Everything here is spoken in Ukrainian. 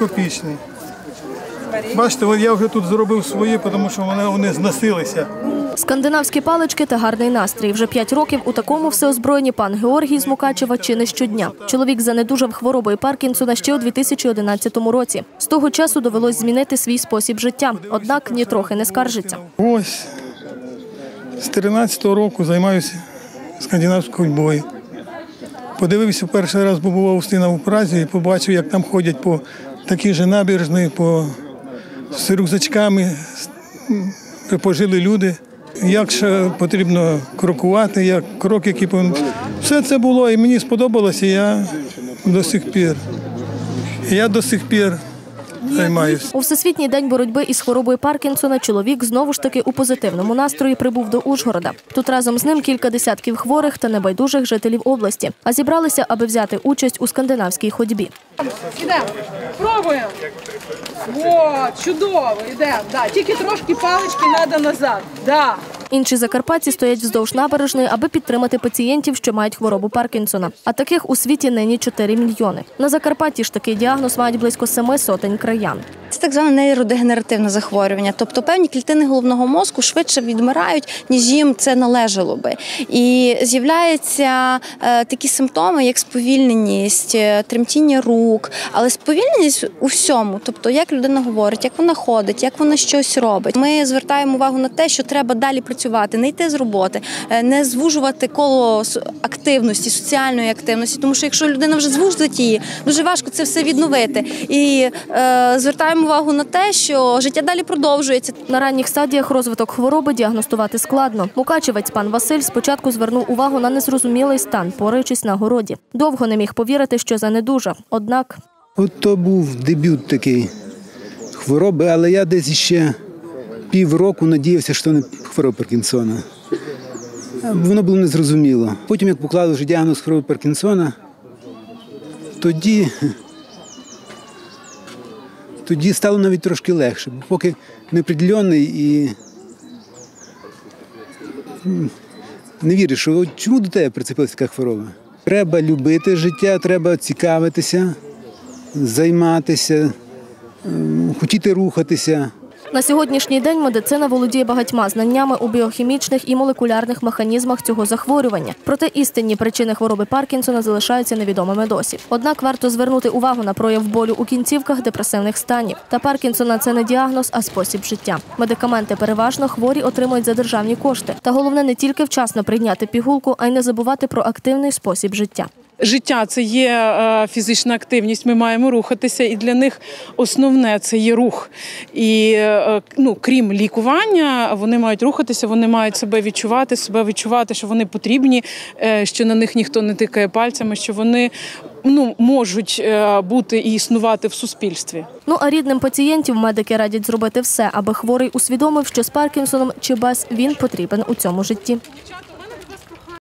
мікроскопічний. Бачите, я вже тут зробив свої, тому що вони, вони зносилися. Скандинавські палички та гарний настрій. Вже п'ять років у такому всеозброєнні пан Георгій з Мукачева чи не щодня. Чоловік занедужав хворобою Паркінсона ще у 2011 році. З того часу довелось змінити свій спосіб життя. Однак нітрохи не скаржиться. Ось з 13-го року займаюся скандинавською ходьбою. Подивився перший раз, бо бував у сина в Празі і побачив, як там ходять по такій же набережні, по з рюкзачками, пожили люди. Як ще потрібно крокувати, як крок, які. Все це було і мені сподобалося, я до сих пір. Я до сих пір займаюся. У всесвітній день боротьби із хворобою Паркінсона чоловік знову ж таки у позитивному настрої прибув до Ужгорода. Тут разом з ним кілька десятків хворих та небайдужих жителів області, а зібралися, аби взяти участь у скандинавській ходьбі. Ідемо, пробуємо. От, чудово, йдемо. Да. Тільки трошки палички треба назад. Да. Інші закарпатці стоять вздовж набережної, аби підтримати пацієнтів, що мають хворобу Паркінсона. А таких у світі нині 4 мільйони. На Закарпатті ж такий діагноз мають близько семи сотень краян. Це так зване нейродегенеративне захворювання, тобто певні клітини головного мозку швидше відмирають, ніж їм це належало би. І з'являються е, такі симптоми, як сповільненість, е, тремтіння рук, але сповільненість у всьому, тобто як людина говорить, як вона ходить, як вона щось робить. Ми звертаємо увагу на те, що треба далі працювати, не йти з роботи, е, не звужувати коло активності, соціальної активності, тому що якщо людина вже звужить її, дуже важко це все відновити. І е, звертаємо увагу на те, що життя далі продовжується. На ранніх стадіях розвиток хвороби діагностувати складно. Мукачевець пан Василь спочатку звернув увагу на незрозумілий стан, пораючись на городі. Довго не міг повірити, що занедужав. Однак От то був дебют такий хвороби, але я десь ще півроку надіявся, що не хвороба Паркінсона. Воно було незрозуміло. Потім, як поклали вже діагноз хвороби Паркінсона, тоді, тоді стало навіть трошки легше, бо поки неопределений і не віриш, що чому до тебе прицепилася така хвороба. Треба любити життя, треба цікавитися займатися, хотіти рухатися. На сьогоднішній день медицина володіє багатьма знаннями у біохімічних і молекулярних механізмах цього захворювання. Проте істинні причини хвороби Паркінсона залишаються невідомими досі. Однак варто звернути увагу на прояв болю у кінцівках депресивних станів. Та Паркінсона це не діагноз, а спосіб життя. Медикаменти переважно хворі отримують за державні кошти. Та головне не тільки вчасно прийняти пігулку, а й не забувати про активний спосіб життя. Життя це є е, фізична активність. Ми маємо рухатися, і для них основне це є рух. І е, ну, крім лікування, вони мають рухатися, вони мають себе відчувати, себе відчувати, що вони потрібні, е, що на них ніхто не тикає пальцями, що вони ну, можуть бути і існувати в суспільстві. Ну а рідним пацієнтів медики радять зробити все, аби хворий усвідомив, що з Паркінсоном чи без він потрібен у цьому житті.